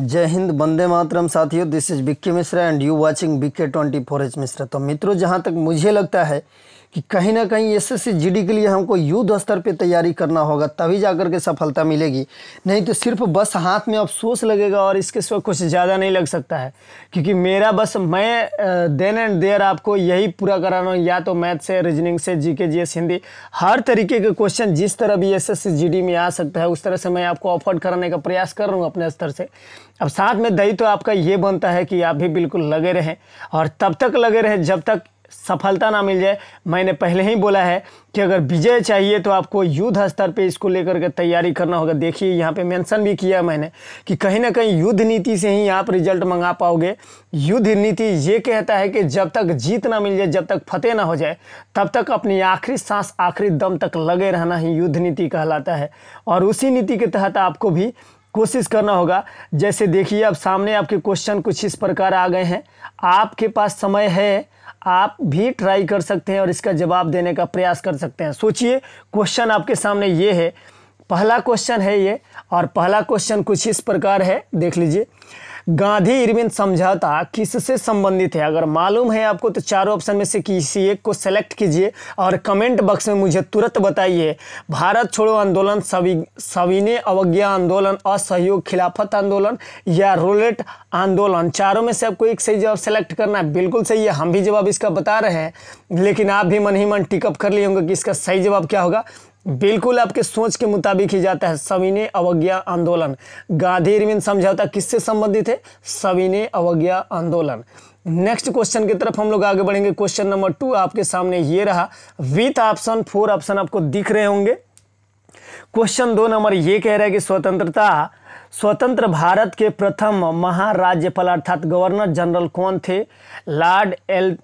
जय हिंद बंदे मातरम। साथियों this is Bikke Mishra and you watching Bikke twenty four H Mishra. तो मित्रों, जहाँ तक मुझे लगता है कि कहीं ना कहीं एस एस के लिए हमको युद्ध स्तर पे तैयारी करना होगा, तभी जाकर के सफलता मिलेगी। नहीं तो सिर्फ़ बस हाथ में अफसोस लगेगा और इसके सिवा कुछ ज़्यादा नहीं लग सकता है। क्योंकि मेरा बस, मैं देन एंड देयर आपको यही पूरा कराना, या तो मैथ से रीजनिंग से जी के जी एस हिंदी हर तरीके के क्वेश्चन जिस तरह भी एस एस में आ सकता है, उस तरह से मैं आपको अफोर्ड कराने का प्रयास कर रहा हूँ अपने स्तर से। अब साथ में दही तो आपका ये बनता है कि आप भी बिल्कुल लगे रहें, और तब तक लगे रहें जब तक सफलता ना मिल जाए। मैंने पहले ही बोला है कि अगर विजय चाहिए तो आपको युद्ध स्तर पे इसको लेकर के तैयारी करना होगा। देखिए, यहाँ पे मेंशन भी किया मैंने कि कहीं ना कहीं युद्ध नीति से ही आप रिज़ल्ट मंगा पाओगे। युद्ध नीति ये कहता है कि जब तक जीत ना मिल जाए, जब तक फतेह ना हो जाए, तब तक अपनी आखिरी सांस, आखिरी दम तक लगे रहना ही युद्ध नीति कहलाता है। और उसी नीति के तहत आपको भी कोशिश करना होगा। जैसे देखिए, अब सामने आपके क्वेश्चन कुछ इस प्रकार आ गए हैं। आपके पास समय है आप भी ट्राई कर सकते हैं और इसका जवाब देने का प्रयास कर सकते हैं। सोचिए क्वेश्चन आपके सामने ये है। पहला क्वेश्चन है ये और पहला क्वेश्चन कुछ इस प्रकार है, देख लीजिए। गांधी इरविन समझौता किससे संबंधित है? अगर मालूम है आपको तो चारों ऑप्शन में से किसी एक को सेलेक्ट कीजिए और कमेंट बॉक्स में मुझे तुरंत बताइए। भारत छोड़ो आंदोलन, सवि, सविनय अवज्ञा आंदोलन, असहयोग, खिलाफत आंदोलन या रोलेट आंदोलन। चारों में से आपको एक सही जवाब सेलेक्ट करना है। बिल्कुल सही है, हम भी जवाब इसका बता रहे हैं, लेकिन आप भी मन ही मन टिकअप कर लिए होंगे कि इसका सही जवाब क्या होगा। बिल्कुल आपके सोच के मुताबिक ही जाता है सविनय अवज्ञा आंदोलन। गांधी इरविन समझौता किससे संबंधित है? सविनय अवज्ञा आंदोलन। नेक्स्ट क्वेश्चन की तरफ़ हम लोग आगे बढ़ेंगे। क्वेश्चन नंबर टू आपके सामने ये रहा। विथ ऑप्शन फोर ऑप्शन आपको दिख रहे होंगे। क्वेश्चन दो नंबर ये कह रहा है कि स्वतंत्रता, स्वतंत्र भारत के प्रथम महाराज्यपाल अर्थात गवर्नर जनरल कौन थे? लॉर्ड एल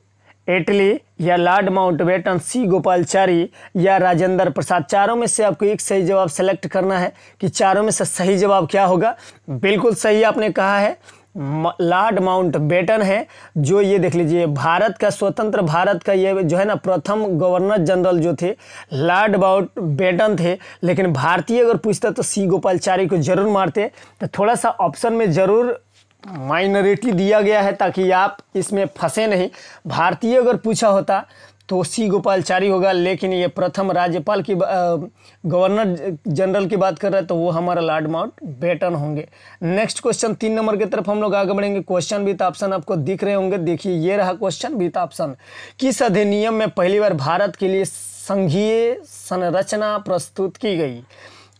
एटली या लॉर्ड माउंटबेटन सी. गोपालचारी या राजेंद्र प्रसाद। चारों में से आपको एक सही जवाब सेलेक्ट करना है कि चारों में से सही जवाब क्या होगा। बिल्कुल सही आपने कहा है। लॉर्ड माउंट बेटन है, जो ये देख लीजिए, भारत का, स्वतंत्र भारत का ये जो है ना, प्रथम गवर्नर जनरल जो थे, लॉर्ड माउंट बेटन थे। लेकिन भारतीय अगर पूछता तो सी. गोपालचारी को ज़रूर मारते। तो थोड़ा सा ऑप्शन में ज़रूर माइनॉरिटी दिया गया है ताकि आप इसमें फंसे नहीं। भारतीय अगर पूछा होता तो सी गोपालचारी होगा, लेकिन ये प्रथम राज्यपाल की गवर्नर जनरल की बात कर रहे हैं तो वो हमारा लॉर्ड माउंट बेटन होंगे। नेक्स्ट क्वेश्चन, तीन नंबर की तरफ़ हम लोग आगे बढ़ेंगे। क्वेश्चन विथ ऑप्शन आपको दिख रहे होंगे। देखिए, ये रहा क्वेश्चन विथ ऑप्शन। किस अधिनियम में पहली बार भारत के लिए संघीय संरचना प्रस्तुत की गई?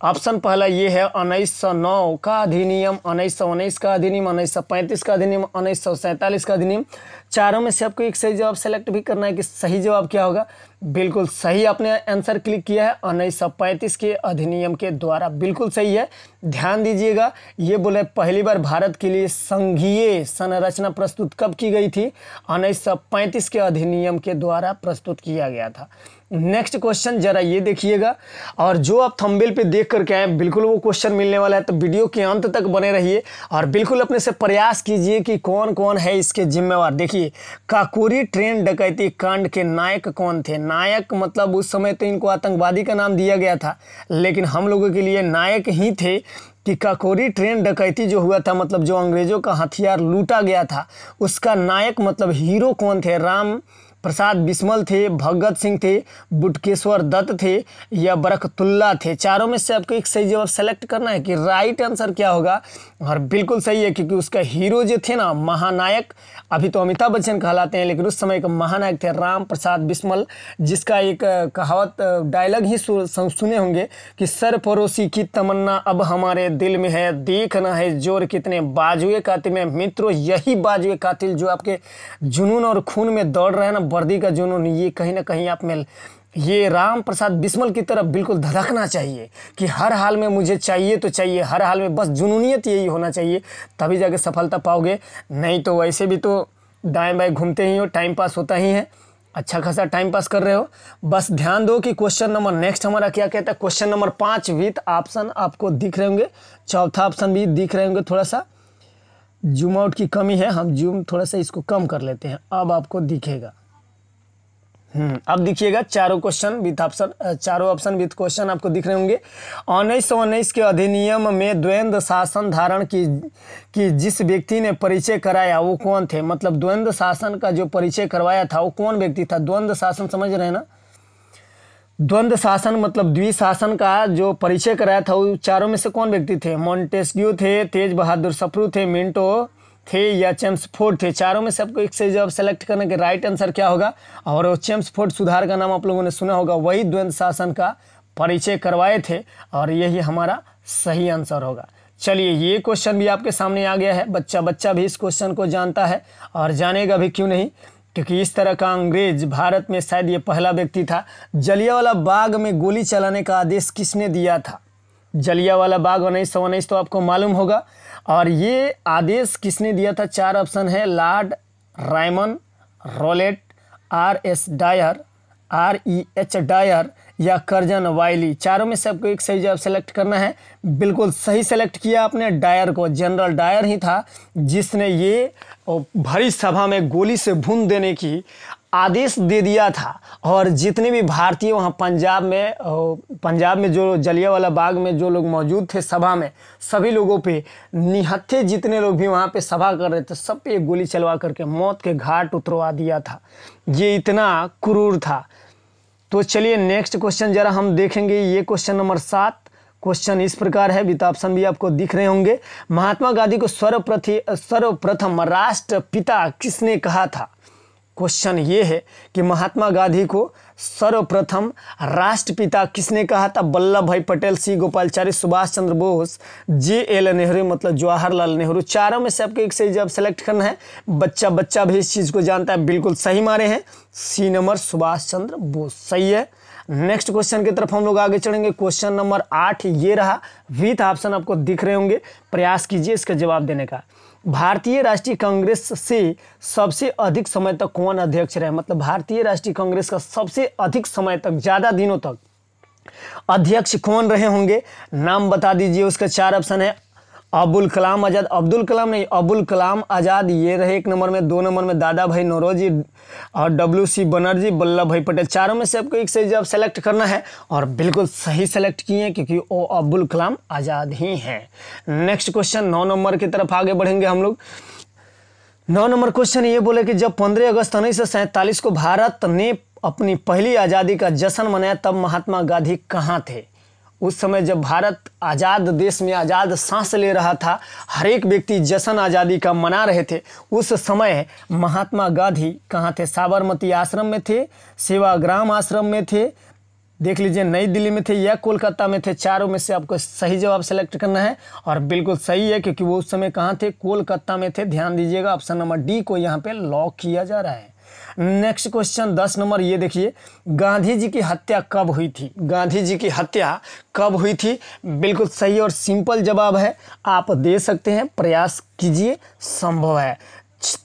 ऑप्शन पहला ये है उन्नीस सौ नौ का अधिनियम, उन्नीस सौ उन्नीस का अधिनियम, उन्नीस सौ पैंतीस का अधिनियम, उन्नीस सौ सैंतालीस का अधिनियम। चारों में से आपको एक सही जवाब सेलेक्ट भी करना है कि सही जवाब क्या होगा। बिल्कुल सही आपने आंसर क्लिक किया है उन्नीस सौ पैंतीस के अधिनियम के द्वारा बिल्कुल सही है। ध्यान दीजिएगा, ये बोले पहली बार भारत के लिए संघीय संरचना प्रस्तुत कब की गई थी? उन्नीस सौ पैंतीस के अधिनियम के द्वारा प्रस्तुत किया गया था। नेक्स्ट क्वेश्चन जरा ये देखिएगा। और जो आप थंबेल पे देख करके आए बिल्कुल वो क्वेश्चन मिलने वाला है तो वीडियो के अंत तक बने रहिए और बिल्कुल अपने से प्रयास कीजिए कि कौन कौन है इसके जिम्मेवार। देखिए काकोरी ट्रेन डकैती कांड के नायक कौन थे? नायक मतलब उस समय तो इनको आतंकवादी का नाम दिया गया था, लेकिन हम लोगों के लिए नायक ही थे कि काकोरी ट्रेन डकैती जो हुआ था मतलब जो अंग्रेज़ों का हथियार लूटा गया था, उसका नायक मतलब हीरो कौन थे? राम प्रसाद बिस्मल थे, भगत सिंह थे, बुटकेश्वर दत्त थे या बरकतुल्ला थे। चारों में से आपको एक सही जवाब सेलेक्ट करना है कि राइट आंसर क्या होगा। और बिल्कुल सही है क्योंकि उसका हीरो जो थे ना, महानायक, अभी तो अमिताभ बच्चन कहलाते हैं, लेकिन उस समय का महानायक थे राम प्रसाद बिस्मल, जिसका एक कहावत डायलॉग ही सुने होंगे कि सर पड़ोसी की तमन्ना अब हमारे दिल में है देखना है ज़ोर कितने बाजुए कातिल में। मित्रों, यही बाजुए कातिल जो आपके जुनून और खून में दौड़ रहे हैं ना वर्दी का जुनून ये कहीं ना कहीं आप में ये राम प्रसाद बिस्मल की तरफ़ बिल्कुल धधकना चाहिए कि हर हाल में मुझे चाहिए तो चाहिए, हर हाल में बस जुनूनियत यही होना चाहिए, तभी जाके सफलता पाओगे। नहीं तो वैसे भी तो दाएँ बाएँ घूमते ही हो टाइम पास होता ही है। अच्छा खासा टाइम पास कर रहे हो। बस ध्यान दो कि क्वेश्चन नंबर नेक्स्ट हमारा क्या कहता है? क्वेश्चन नंबर पाँच विथ ऑप्शन आपको दिख रहे होंगे। चौथा ऑप्शन भी दिख रहे होंगे थोड़ा सा। जूम आउट की कमी है, हम जूम थोड़ा सा इसको कम कर लेते हैं। अब आपको दिखेगा। अब देखिएगा, चारों क्वेश्चन विथ ऑप्शन चारों ऑप्शन विथ क्वेश्चन आपको दिख रहे होंगे। उन्नीस सौ उन्नीस के अधिनियम में द्वंद्व शासन धारण की, कि जिस व्यक्ति ने परिचय कराया, वो कौन थे? मतलब द्वंद्व शासन का जो परिचय करवाया था, वो कौन व्यक्ति था? द्वंद्व शासन, समझ रहे ना? द्वंद्व शासन मतलब द्विशासन का जो परिचय कराया था, वो चारों में से कौन व्यक्ति थे? मॉन्टेस्क्यू थे, तेज बहादुर सप्रू थे, मिंटो थे या चेम्स फोर्ड थे, चारों में से आपको एक से जब सेलेक्ट करने के राइट आंसर क्या होगा? और चेम्स फोर्ड सुधार का नाम आप लोगों ने सुना होगा, वही द्वंद्व शासन का परिचय करवाए थे और यही हमारा सही आंसर होगा। चलिए, ये क्वेश्चन भी आपके सामने आ गया है। बच्चा बच्चा भी इस क्वेश्चन को जानता है और जानेगा भी क्यों नहीं? क्योंकि इस तरह का अंग्रेज़ भारत में शायद ये पहला व्यक्ति था। जलियावाला बाग में गोली चलाने का आदेश किसने दिया था? जलियावाला बाग उन्नीस सौ उन्नीस तो आपको मालूम होगा। और ये आदेश किसने दिया था? चार ऑप्शन है, lord Raymond Rowlatt, R S Dyer, R E H Dyer या करजन वाइली। चारों में से आपको एक सही जवाब सेलेक्ट करना है। बिल्कुल सही सेलेक्ट किया आपने डायर को। जनरल डायर ही था, जिसने ये भरी सभा में गोली से भून देने की आदेश दे दिया था। और जितने भी भारतीय वहाँ पंजाब में पंजाब में जो जलियावाला बाग में जो लोग मौजूद थे सभा में, सभी लोगों पे निहत्थे जितने लोग भी वहाँ पे सभा कर रहे थे, सब पे गोली चलवा करके मौत के घाट उतरवा दिया था। ये इतना क्रूर था। तो चलिए नेक्स्ट क्वेश्चन जरा हम देखेंगे। ये क्वेश्चन नंबर सात। क्वेश्चन इस प्रकार है वित्त ऑप्शन भी आपको दिख रहे होंगे। महात्मा गांधी को सर्वप्रथि, सर्वप्रथम राष्ट्रपिता किसने कहा था? क्वेश्चन ये है कि महात्मा गांधी को सर्वप्रथम राष्ट्रपिता किसने कहा था? Vallabhbhai Patel, C. Gopalchari, Subhash Chandra Bose, J. L. Nehru मतलब जवाहरलाल नेहरू। चारों में से आपको एक सही जवाब सेलेक्ट करना है। बच्चा बच्चा भी इस चीज़ को जानता है, बिल्कुल सही मारे हैं। सी नंबर सुभाष चंद्र बोस, सही है। नेक्स्ट क्वेश्चन की तरफ़ हम लोग आगे चढ़ेंगे। क्वेश्चन नंबर आठ ये रहा। विथ ऑप्शन आपको दिख रहे होंगे। प्रयास कीजिए इसका जवाब देने का। भारतीय राष्ट्रीय कांग्रेस से सबसे अधिक समय तक कौन अध्यक्ष रहे? मतलब भारतीय राष्ट्रीय कांग्रेस का सबसे अधिक समय तक, ज़्यादा दिनों तक अध्यक्ष कौन रहे होंगे? नाम बता दीजिए, उसका चार ऑप्शन है अबुल कलाम आज़ाद, अब्दुल कलाम नहीं, अबुल कलाम आज़ाद, ये रहे एक नंबर में, दो नंबर में दादा भाई नौरोजी और डब्ल्यू सी बनर्जी वल्लभ भाई पटेल। चारों में से आपको एक सही जवाब सेलेक्ट करना है और बिल्कुल सही सेलेक्ट किए हैं क्योंकि वो अब्दुल कलाम आज़ाद ही हैं। नेक्स्ट क्वेश्चन नौ नंबर की तरफ़ आगे बढ़ेंगे हम लोग। नौ नंबर क्वेश्चन ये बोले कि जब पंद्रह अगस्त उन्नीस सौ सैंतालीस को भारत ने अपनी पहली आज़ादी का जश्न मनाया, तब महात्मा गांधी कहाँ थे? उस समय जब भारत आज़ाद देश में आज़ाद सांस ले रहा था हर एक व्यक्ति जश्न आज़ादी का मना रहे थे। उस समय महात्मा गांधी कहाँ थे? साबरमती आश्रम में थे, सेवाग्राम आश्रम में थे। देख लीजिए, नई दिल्ली में थे या कोलकाता में थे, चारों में से आपको सही जवाब सेलेक्ट करना है। और बिल्कुल सही है, क्योंकि वो उस समय कहाँ थे? कोलकाता में थे। ध्यान दीजिएगा ऑप्शन नंबर डी को यहाँ पे लॉक किया जा रहा है। नेक्स्ट क्वेश्चन दस नंबर, ये देखिए। गांधी जी की हत्या कब हुई थी? गांधी जी की हत्या कब हुई थी? बिल्कुल सही और सिंपल जवाब है। आप दे सकते हैं, प्रयास कीजिए, संभव है।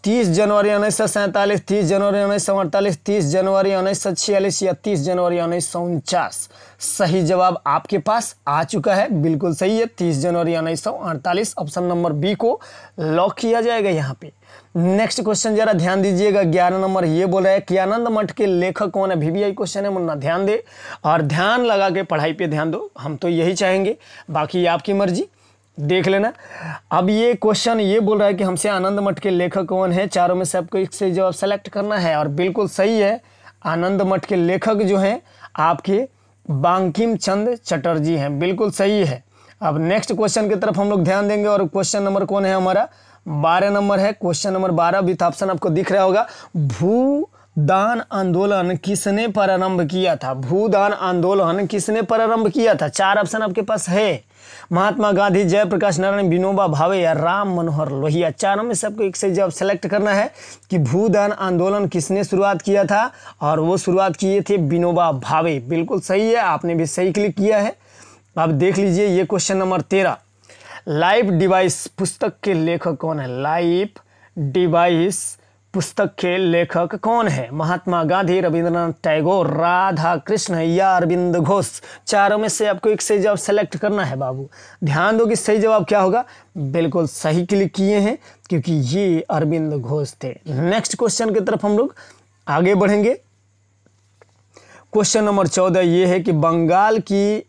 तीस जनवरी उन्नीस सौ सैंतालीस, तीस जनवरी उन्नीस सौ अड़तालीस, तीस जनवरी उन्नीस सौ छियालीस या तीस जनवरी उन्नीस सौ उनचास। सही जवाब आपके पास आ चुका है, बिल्कुल सही है। तीस जनवरी उन्नीस सौ अड़तालीस, ऑप्शन नंबर बी को लॉक किया जाएगा यहाँ पे। नेक्स्ट क्वेश्चन जरा ध्यान दीजिएगा, ग्यारह नंबर ये बोल रहा है कि आनंद मठ के लेखक कौन है? वीवीआई क्वेश्चन है, मुन्ना ध्यान दे। और ध्यान लगा के पढ़ाई पे ध्यान दो, हम तो यही चाहेंगे, बाकी आपकी मर्ज़ी। देख लेना। अब ये क्वेश्चन ये बोल रहा है कि हमसे आनंद मठ के लेखक कौन है? चारों में से आपको एक से जवाब सेलेक्ट करना है और बिल्कुल सही है। आनंद मठ के लेखक जो हैं, आपके बांकिम चंद चटर्जी हैं। बिल्कुल सही है। अब नेक्स्ट क्वेश्चन की तरफ़ हम लोग ध्यान देंगे और क्वेश्चन नंबर कौन है हमारा? बारह नंबर है। क्वेश्चन नंबर बारह विथ ऑप्शन आपको दिख रहा होगा। भू दान आंदोलन किसने प्रारंभ किया था? भूदान आंदोलन किसने प्रारंभ किया था? चार ऑप्शन आपके पास है। महात्मा गांधी, जयप्रकाश नारायण, विनोबा भावे या राम मनोहर लोहिया। चारों में सबको एक से जवाब सेलेक्ट करना है कि भूदान आंदोलन किसने शुरुआत किया था और वो शुरुआत किए थे विनोबा भावे। बिल्कुल सही है, आपने भी सही क्लिक किया है। अब देख लीजिए ये क्वेश्चन नंबर तेरह। लाइफ डिवाइस पुस्तक के लेखक कौन है? लाइफ डिवाइस पुस्तक के लेखक कौन है? महात्मा गांधी, रविंद्रनाथ टैगोर राधा कृष्ण या अरविंद घोष? चारों में से आपको एक सही जवाब सेलेक्ट करना है बाबू। ध्यान दो कि सही जवाब क्या होगा। बिल्कुल सही क्लिक किए हैं, क्योंकि ये अरविंद घोष थे। नेक्स्ट क्वेश्चन की तरफ़ हम लोग आगे बढ़ेंगे। क्वेश्चन नंबर चौदह ये है कि बंगाल की,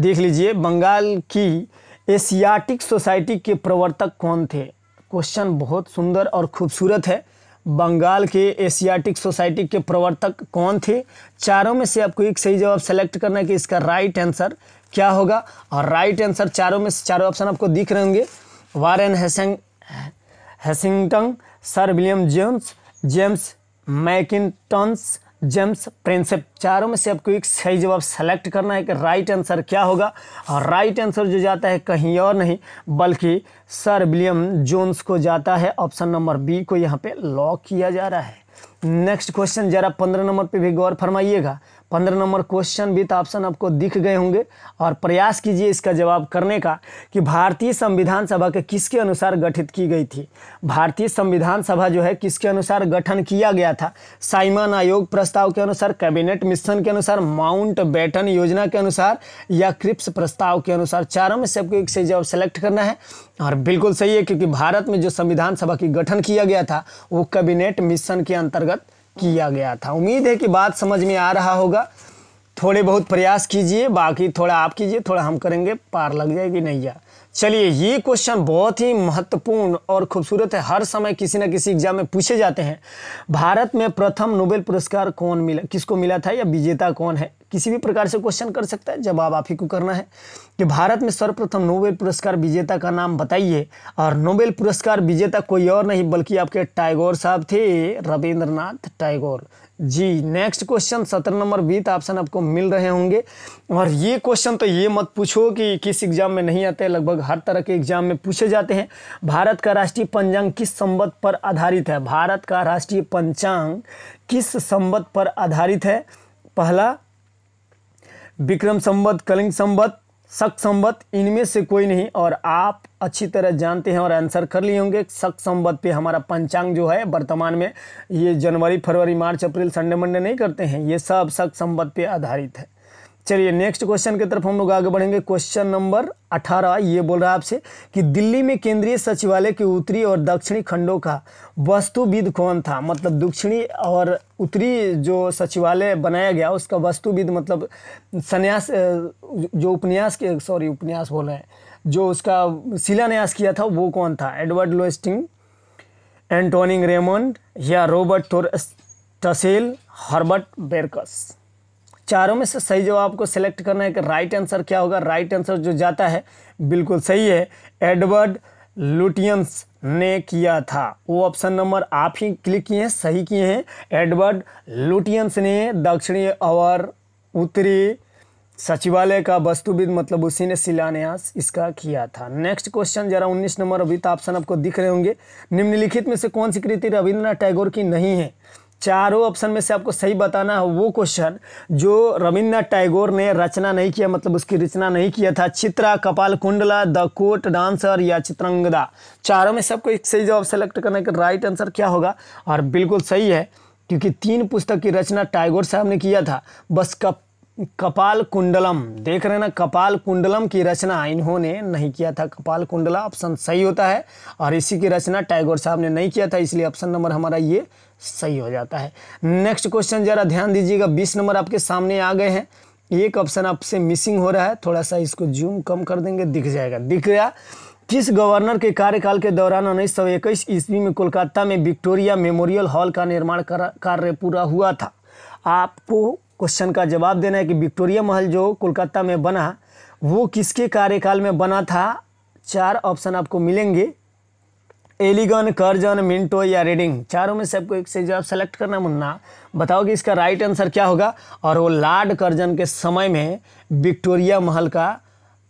देख लीजिए, बंगाल की एशियाटिक सोसाइटी के प्रवर्तक कौन थे? क्वेश्चन बहुत सुंदर और खूबसूरत है। बंगाल के एशियाटिक सोसाइटी के प्रवर्तक कौन थे? चारों में से आपको एक सही जवाब सेलेक्ट करना है कि इसका राइट आंसर क्या होगा। और राइट आंसर चारों में से चारों ऑप्शन आपको दिख रहे होंगे। Warren N Hastington sir William James James Mackintosh James Prinsep, चारों में से आपको एक सही जवाब सेलेक्ट करना है कि राइट आंसर क्या होगा। और राइट आंसर जो जाता है कहीं और नहीं, बल्कि सर विलियम जोन्स को जाता है। ऑप्शन नंबर बी को यहाँ पे लॉक किया जा रहा है। नेक्स्ट क्वेश्चन जरा पंद्रह नंबर पे भी गौर फरमाइएगा। पंद्रह नंबर क्वेश्चन तो ऑप्शन आपको दिख गए होंगे। और प्रयास कीजिए इसका जवाब करने का कि भारतीय संविधान सभा के किसके अनुसार गठित की गई थी? भारतीय संविधान सभा जो है, किसके अनुसार गठन किया गया था? साइमन आयोग प्रस्ताव के अनुसार, कैबिनेट मिशन के अनुसार, माउंट बैटन योजना के अनुसार या क्रिप्स प्रस्ताव के अनुसार। चारों में से आपको एक सही जवाब सेलेक्ट करना है। और बिल्कुल सही है, क्योंकि भारत में जो संविधान सभा की गठन किया गया था, वो कैबिनेट मिशन के अंतर्गत किया गया था। उम्मीद है कि बात समझ में आ रहा होगा। थोड़े बहुत प्रयास कीजिए, बाकी थोड़ा आप कीजिए, थोड़ा हम करेंगे, पार लग जाएगी नहीं नैया। चलिए, ये क्वेश्चन बहुत ही महत्वपूर्ण और खूबसूरत है। हर समय किसी न किसी एग्ज़ाम में पूछे जाते हैं। भारत में प्रथम नोबेल पुरस्कार कौन मिला, किसको मिला था या विजेता कौन है? किसी भी प्रकार से क्वेश्चन कर सकता है, जवाब आप ही को करना है। कि भारत में सर्वप्रथम नोबेल पुरस्कार विजेता का नाम बताइए। और नोबेल पुरस्कार विजेता कोई और नहीं, बल्कि आपके टैगोर साहब थे, रविंद्रनाथ टैगोर जी नेक्स्ट क्वेश्चन सत्रह नंबर बीत ऑप्शन आपको मिल रहे होंगे। और ये क्वेश्चन तो ये मत पूछो कि किस एग्ज़ाम में नहीं आते, लगभग हर तरह के एग्ज़ाम में पूछे जाते हैं। भारत का राष्ट्रीय पंचांग किस संबत पर आधारित है? भारत का राष्ट्रीय पंचांग किस संबत पर आधारित है? पहला, विक्रम संबत कलिंग संबत शक संबत इनमें से कोई नहीं। और आप अच्छी तरह जानते हैं और आंसर कर लिए होंगे। शक संबत पे हमारा पंचांग जो है, वर्तमान में ये जनवरी, फरवरी, मार्च, अप्रैल, संडे, मंडे नहीं करते हैं। ये सब शक संबत पे आधारित है। चलिए नेक्स्ट क्वेश्चन की तरफ़ हम लोग आगे बढ़ेंगे। क्वेश्चन नंबर अठारह, ये बोल रहा है आपसे कि दिल्ली में केंद्रीय सचिवालय के उत्तरी और दक्षिणी खंडों का वस्तुविद कौन था? मतलब दक्षिणी और उत्तरी जो सचिवालय बनाया गया, उसका वस्तुविद मतलब संन्यास जो उपन्यास के सॉरी उपन्यास बोल रहे हैं। जो उसका शिलान्यास किया था वो कौन था? एडवर्ड लोस्टिंग एंटोनिंग रेमंड या रॉबर्ट टसेल हर्बर्ट बेरकस। चारों में से सही जवाब को सिलेक्ट करना है कि राइट आंसर क्या होगा? राइट आंसर जो जाता है, बिल्कुल सही है, एडवर्ड लुटियंस ने किया था। वो ऑप्शन नंबर आप ही क्लिक किए हैं, सही किए हैं। एडवर्ड लुटियंस ने दक्षिणी और उत्तरी सचिवालय का वस्तुविद मतलब उसी ने शिलान्यास इसका किया था। नेक्स्ट क्वेश्चन जरा 19 नंबर अभी तो ऑप्शन आपको दिख रहे होंगे। निम्नलिखित में से कौन सी कृति रविंद्रनाथ टैगोर की नहीं है? चारों ऑप्शन में से आपको सही बताना है वो क्वेश्चन जो रविन्द्रनाथ टैगोर ने रचना नहीं किया मतलब उसकी रचना नहीं किया था। चित्रा, कपाल, कुंडला, द कोट डांसर या चित्रंगदा। चारों में से आपको एक सही जवाब सेलेक्ट करने कि राइट आंसर क्या होगा? और बिल्कुल सही है, क्योंकि तीन पुस्तक की रचना टैगोर साहब ने किया था। बस कप कपाल कुंडलम देख रहे ना कपाल कुंडलम की रचना इन्होंने नहीं किया था। कपाल कुंडला ऑप्शन सही होता है और इसी की रचना टैगोर साहब ने नहीं किया था, इसलिए ऑप्शन नंबर हमारा ये सही हो जाता है। नेक्स्ट क्वेश्चन जरा ध्यान दीजिएगा, बीस नंबर आपके सामने आ गए हैं। एक ऑप्शन आपसे मिसिंग हो रहा है, थोड़ा सा इसको जूम कम कर देंगे, दिख जाएगा। दिख गया, किस गवर्नर के कार्यकाल के दौरान उन्नीस सौ इक्कीस ईस्वी में कोलकाता में विक्टोरिया मेमोरियल हॉल का निर्माण कार्य पूरा हुआ था? आपको क्वेश्चन का जवाब देना है कि विक्टोरिया महल जो कोलकाता में बना, वो किसके कार्यकाल में बना था? चार ऑप्शन आपको मिलेंगे। एलिगन, करजन, मिंटो या रेडिंग। चारों में से आपको एक से जवाब सेलेक्ट करना मुन्ना। बताओ कि इसका राइट आंसर क्या होगा? और वो लार्ड कर्जन के समय में विक्टोरिया महल का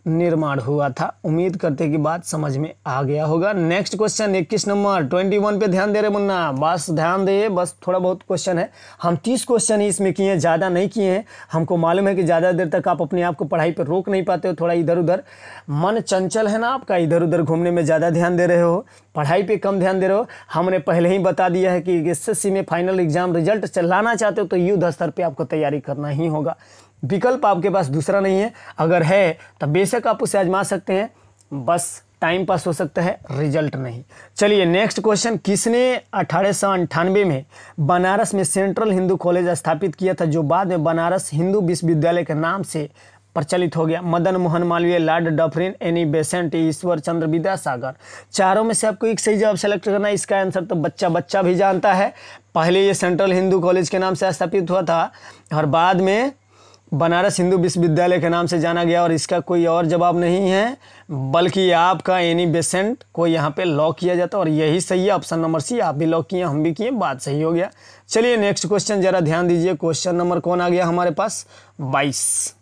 निर्माण हुआ था। उम्मीद करते कि बात समझ में आ गया होगा। नेक्स्ट क्वेश्चन इक्कीस नंबर ट्वेंटी वन पे ध्यान दे रहे मुन्ना। बस ध्यान दे, बस थोड़ा बहुत क्वेश्चन है। हम तीस क्वेश्चन ही इसमें किए हैं, ज़्यादा नहीं किए हैं। हमको मालूम है कि ज़्यादा देर तक आप अपने आप को पढ़ाई पर रोक नहीं पाते हो, थोड़ा इधर उधर। मन चंचल है ना आपका, इधर उधर घूमने में ज़्यादा ध्यान दे रहे हो। पढ़ाई पर कम ध्यान दे रहे हो। हमने पहले ही बता दिया है कि एसएससी में फाइनल एग्ज़ाम रिज़ल्ट चलाना चाहते हो तो युद्ध स्तर पर आपको तैयारी करना ही होगा। विकल्प आपके पास दूसरा नहीं है। अगर है तो बेशक आप उसे आजमा सकते हैं। बस टाइम पास हो सकता है, रिज़ल्ट नहीं। चलिए, नेक्स्ट क्वेश्चन, किसने अठारह में बनारस में सेंट्रल हिंदू कॉलेज स्थापित किया था, जो बाद में बनारस हिंदू विश्वविद्यालय के नाम से प्रचलित हो गया? Madan Mohan Malaviya, lord Dufferin, Annie Besant, Ishwar Chandra Vidyasagar. चारों में से आपको एक सही जवाब सेलेक्ट करना है, इसका आंसर तो बच्चा बच्चा भी जानता है। पहले ये सेंट्रल हिंदू कॉलेज के नाम से स्थापित हुआ था, और बाद में बनारस हिंदू विश्वविद्यालय के नाम से जाना गया और इसका कोई और जवाब नहीं है, बल्कि आपका एनी बेसेंट को यहाँ पे लॉक किया जाता और यही सही है, ऑप्शन नंबर सी, आप भी लॉक किए, हम भी किए, बात सही हो गया। चलिए नेक्स्ट क्वेश्चन, जरा ध्यान दीजिए, क्वेश्चन नंबर कौन आ गया हमारे पास? बाईस।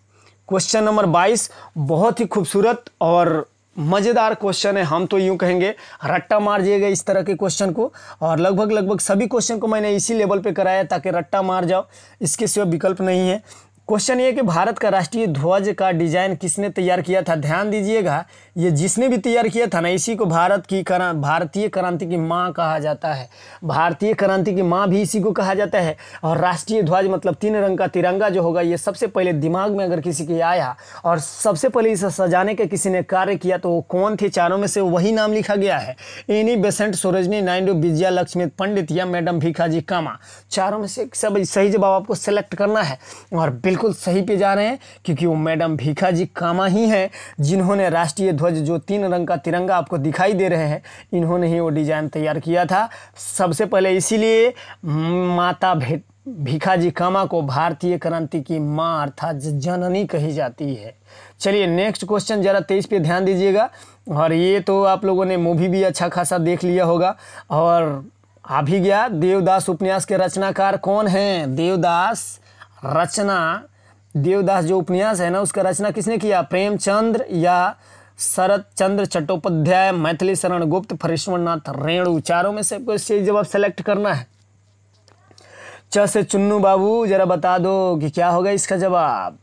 क्वेश्चन नंबर 22 बहुत ही खूबसूरत और मज़ेदार क्वेश्चन है, हम तो यूँ कहेंगे, रट्टा मार जाइएगा इस तरह के क्वेश्चन को, और लगभग लगभग सभी क्वेश्चन को मैंने इसी लेवल पे कराया ताकि रट्टा मार जाओ, इसके सिवा विकल्प नहीं है। क्वेश्चन ये कि भारत का राष्ट्रीय ध्वज का डिज़ाइन किसने तैयार किया था? ध्यान दीजिएगा, ये जिसने भी तैयार किया था ना, इसी को भारत की करा, भारतीय क्रांति की माँ कहा जाता है। भारतीय क्रांति की माँ भी इसी को कहा जाता है। और राष्ट्रीय ध्वज मतलब तीन रंग का तिरंगा जो होगा, ये सबसे पहले दिमाग में अगर किसी के आया, और सबसे पहले इसे सजाने का किसी ने कार्य किया तो वो कौन थे? चारों में से वही नाम लिखा गया है। एनी बेसेंट सोरजनी नायडू विजया लक्ष्मी पंडित या मैडम भिखाजी कामा। चारों में से सब सही जवाब आपको सेलेक्ट करना है। और बिल्कुल बिल्कुल सही पे जा रहे हैं, क्योंकि वो मैडम भीखा जी कामा ही हैं, जिन्होंने राष्ट्रीय ध्वज, जो तीन रंग का तिरंगा आपको दिखाई दे रहे हैं, इन्होंने ही वो डिज़ाइन तैयार किया था। सबसे पहले इसीलिए माता भेट भिखा जी कामा को भारतीय क्रांति की माँ अर्थात जननी कही जाती है। चलिए नेक्स्ट क्वेश्चन ज़रा तेईस पे ध्यान दीजिएगा, और ये तो आप लोगों ने मूवी भी अच्छा खासा देख लिया होगा। और आ भी गया देवदास उपन्यास के रचनाकार कौन हैं? देवदास रचना देवदास जो उपन्यास है ना, उसका रचना किसने किया? प्रेमचंद्र या शरद चंद्र चट्टोपाध्याय, मैथिली शरण गुप्त, फरीश्वरनाथ रेणु। चारों में से आपको सही जवाब सेलेक्ट करना है। च से चुन्नू बाबू, जरा बता दो कि क्या होगा इसका जवाब?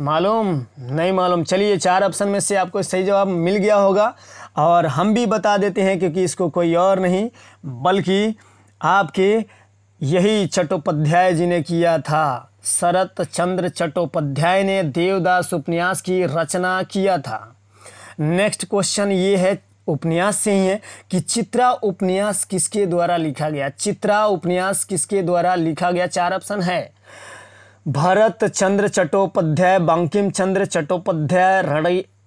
मालूम? नहीं मालूम। चलिए, चार ऑप्शन में से आपको सही जवाब मिल गया होगा। और हम भी बता देते हैं, क्योंकि इसको कोई और नहीं, बल्कि आपके यही चट्टोपाध्याय जी ने किया था। शरत चंद्र चट्टोपाध्याय ने देवदास उपन्यास की रचना किया था। नेक्स्ट क्वेश्चन ये है, उपन्यास से ही है कि चित्रा उपन्यास किसके द्वारा लिखा गया? चित्रा उपन्यास किसके द्वारा लिखा गया? चार ऑप्शन है। भरत चंद्र चट्टोपाध्याय, बंकिम चंद्र चट्टोपाध्याय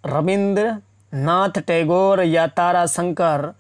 रविंद्र नाथ टैगोर या तारा शंकर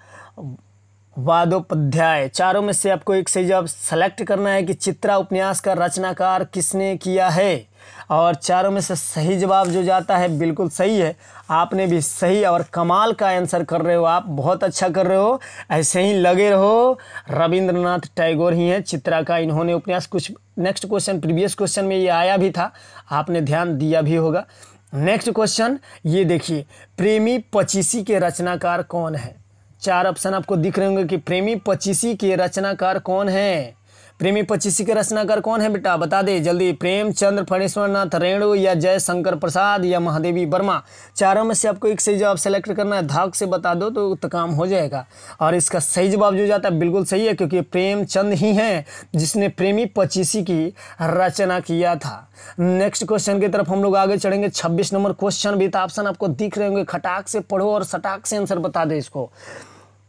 वादोपाध्याय। चारों में से आपको एक सही जवाब सेलेक्ट करना है कि चित्रा उपन्यास का रचनाकार किसने किया है? और चारों में से सही जवाब जो जाता है, बिल्कुल सही है। आपने भी सही और कमाल का आंसर कर रहे हो आप। बहुत अच्छा कर रहे हो। ऐसे ही लगे रहो। रविंद्रनाथ टैगोर ही हैं चित्रा का। इन्होंने उपन्यास कुछ नेक्स्ट क्वेश्चन प्रीवियस क्वेश्चन में ये आया भी था। आपने ध्यान दिया भी होगा। नेक्स्ट क्वेश्चन ये देखिए। प्रेमी पचीसी के रचनाकार कौन है? चार ऑप्शन आपको दिख रहे होंगे कि प्रेमी पचीसी के रचनाकार कौन है? प्रेमी पचीसी के रचनाकार कौन है बेटा? बता दे। जल्दी। प्रेम प्रेमचंद्र फणेश्वरनाथ रेणु या जय शंकर प्रसाद या महादेवी वर्मा। चारों में से आपको एक सही जवाब सेलेक्ट करना है। धाक से बता दो तो, तो काम हो जाएगा। और इसका सही जवाब जो जाता है बिल्कुल सही है क्योंकि प्रेमचंद ही हैं जिसने प्रेमी पचीसी की रचना किया था। नेक्स्ट क्वेश्चन की तरफ़ हम लोग आगे चढ़ेंगे। छब्बीस नंबर क्वेश्चन भी था। ऑप्शन आपको दिख रहे होंगे। खटाक से पढ़ो और सटाक से आंसर बता दे इसको।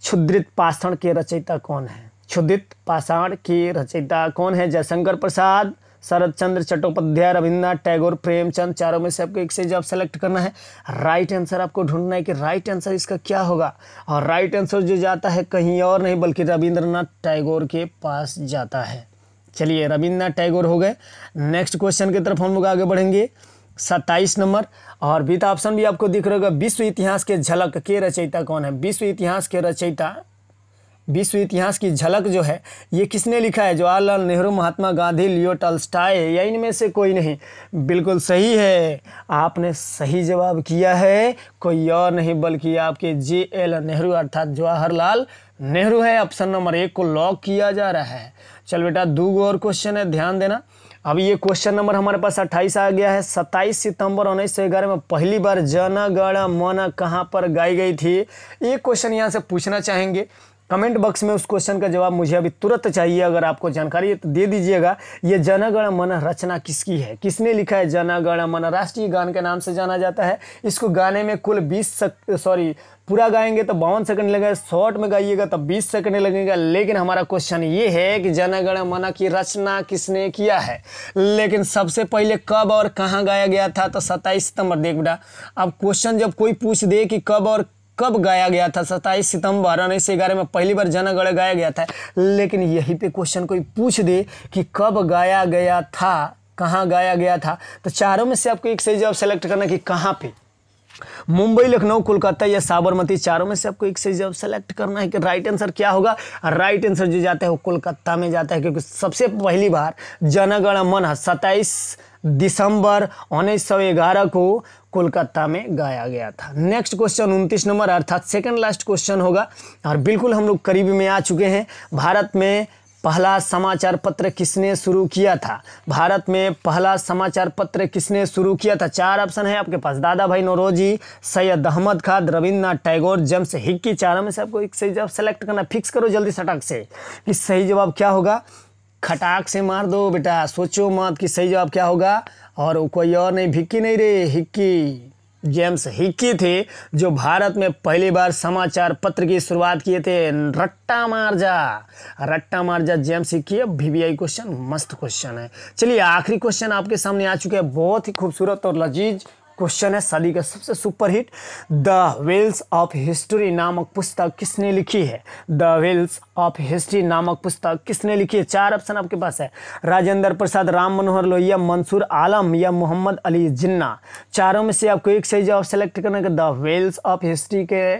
क्षुद्रित पाषण के रचयिता कौन है? क्षुद्रित पाषाण के रचयिता कौन है? जयशंकर प्रसाद, शरद चंद्र चट्टोपाध्याय, रविन्द्रनाथ टैगोर, प्रेमचंद, चारों में से आपको एक से जवाब सेलेक्ट करना है। राइट आंसर आपको ढूंढना है कि राइट आंसर इसका क्या होगा? और राइट आंसर जो जाता है कहीं और नहीं, बल्कि रविंद्रनाथ टैगोर के पास जाता है। चलिए, रविन्द्रनाथ टैगोर हो गए। नेक्स्ट क्वेश्चन की तरफ़ हम लोग आगे बढ़ेंगे। सत्ताईस नंबर। और बीता ऑप्शन भी आपको दिख रहा होगा, विश्व इतिहास के झलक के रचयिता कौन है? विश्व इतिहास के रचयिता विश्व इतिहास की झलक जो है, ये किसने लिखा है? जवाहरलाल नेहरू, महात्मा गांधी, लियो टल्स्टाय, या इनमें से कोई नहीं? बिल्कुल सही है। आपने सही जवाब किया है। कोई और नहीं, बल्कि आपके जे एल नेहरू अर्थात जवाहरलाल नेहरू है। ऑप्शन नंबर एक को लॉक किया जा रहा है। चल बेटा दो और क्वेश्चन है, ध्यान देना। अब ये क्वेश्चन नंबर हमारे पास अट्ठाईस आ गया है। सत्ताईस सितंबर उन्नीस सौ ग्यारह में पहली बार जन गण मन कहाँ पर गाई गई थी? ये क्वेश्चन यहाँ से पूछना चाहेंगे। कमेंट बॉक्स में उस क्वेश्चन का जवाब मुझे अभी तुरंत चाहिए, अगर आपको जानकारी है तो दे दीजिएगा। ये जनगण मन रचना किसकी है? किसने लिखा है जनगण मन? राष्ट्रीय गान के नाम से जाना जाता है। इसको गाने में कुल बीस सॉरी, पूरा गाएँगे तो बावन सेकंड लगेगा, शॉर्ट में गाइएगा तो बीस सेकंड लगेगा। लेकिन हमारा क्वेश्चन ये है कि जनगण मन की रचना किसने किया है? लेकिन सबसे पहले कब और कहाँ गाया गया था? तो सत्ताईस सितंबर। देख बेटा, अब क्वेश्चन जब कोई पूछ दे कि कब और कब गाया गया था? सत्ताईस सितंबर, उन्नीस सौ ग्यारह में पहली बार जनगण गाया गया था। लेकिन यहीं पे क्वेश्चन कोई पूछ दे कि कब गाया गया था, कहाँ गाया गया था? तो चारों में से आपको एक सही जवाब सेलेक्ट करना कि कहाँ पे। मुंबई, लखनऊ, कोलकाता या साबरमती, चारों में से आपको एक सही जवाब सेलेक्ट करना है कि राइट आंसर क्या होगा। राइट आंसर जो जाता है वो कोलकाता में जाता है, क्योंकि सबसे पहली बार जनगण मन सत्ताईस दिसंबर, उन्नीस सौ ग्यारह को कोलकाता में गाया गया था। नेक्स्ट क्वेश्चन उनतीस नंबर, अर्थात सेकंड लास्ट क्वेश्चन होगा। और बिल्कुल हम लोग करीब में आ चुके हैं। भारत में पहला समाचार पत्र किसने शुरू किया था? भारत में पहला समाचार पत्र किसने शुरू किया था? चार ऑप्शन है आपके पास। Dadabhai Naoroji, Syed Ahmed Khan, Rabindranath Tagore, James Hicky. चारों में से आपको एक सही जवाब सेलेक्ट करना। फिक्स करो जल्दी, सटक से। कि सही जवाब क्या होगा? खटाक से मार दो बेटा। सोचो मत कि सही जवाब क्या होगा? और कोई और नहीं, भिक्की नहीं रे, हिक्की। जेम्स हिक्की थे जो भारत में पहली बार समाचार पत्र की शुरुआत किए थे। रट्टा मारजा। रट्टा मारजा जेम्स हिक्की, अब वीवीआई क्वेश्चन मस्त क्वेश्चन है। चलिए, आखिरी क्वेश्चन आपके सामने आ चुके हैं। बहुत ही खूबसूरत और लजीज क्वेश्चन है सदी का सबसे superhit the wells of history नामक पुस्तक किसने लिखी है? द वेल्स ऑफ़ हिस्ट्री नामक पुस्तक किसने लिखी है? चार ऑप्शन आपके पास है। राजेंद्र प्रसाद, राम मनोहर लोहिया, मंसूर आलम या मोहम्मद अली जिन्ना। चारों में से आपको एक सही जवाब सेलेक्ट करना है द वेल्स ऑफ़ हिस्ट्री के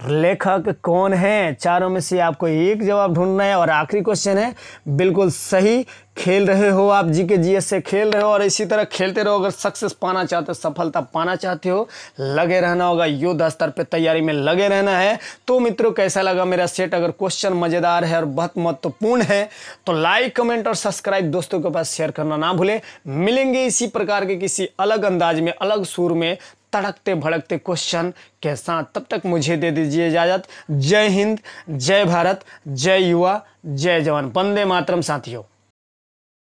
लेखक कौन है? चारों में से आपको एक जवाब ढूंढना है और आखिरी क्वेश्चन है। बिल्कुल सही, खेल रहे हो आप जी के जी से खेल रहे हो और इसी तरह खेलते रहो। अगर सक्सेस पाना चाहते हो, सफलता पाना चाहते हो, लगे रहना होगा। युद्ध स्तर पे तैयारी में लगे रहना है। तो मित्रों, कैसा लगा मेरा सेट अगर क्वेश्चन मज़ेदार है और बहुत महत्वपूर्ण है तो लाइक कमेंट और सब्सक्राइब दोस्तों के पास शेयर करना ना भूले। मिलेंगे इसी प्रकार के किसी अलग अंदाज में, अलग सुर में। तड़कते भड़कते क्वेश्चन के साथ। तब तक मुझे दे दीजिए इजाज़त। जय हिंद, जय भारत, जय युवा, जय जवान। वंदे मातरम साथियों।